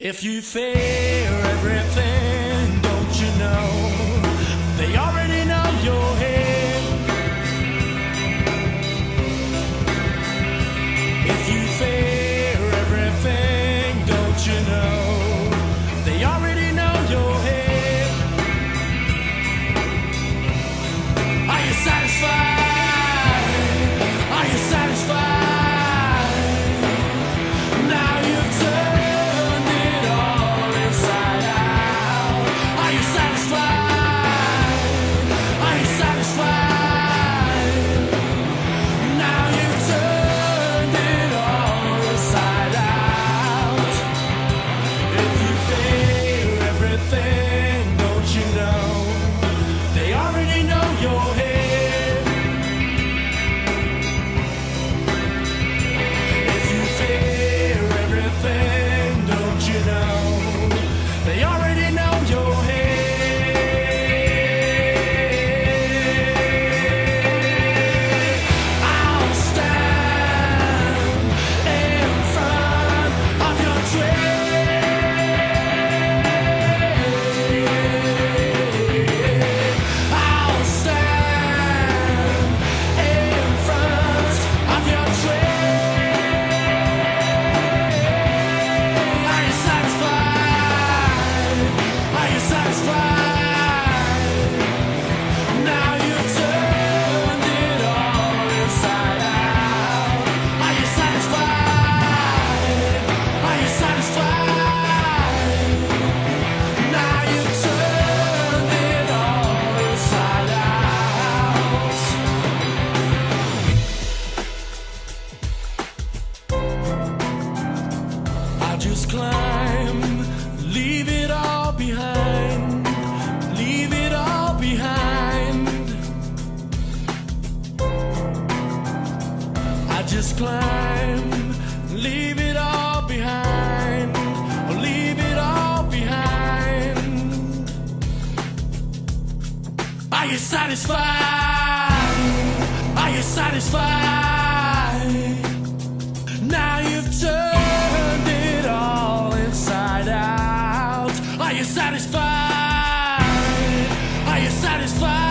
If you fear everything, don't you know? They already know your head. If you fear everything, don't you know? They already everything, just climb, leave it all behind, leave it all behind. Are you satisfied? Are you satisfied? Now you've turned it all inside out. Are you satisfied? Are you satisfied?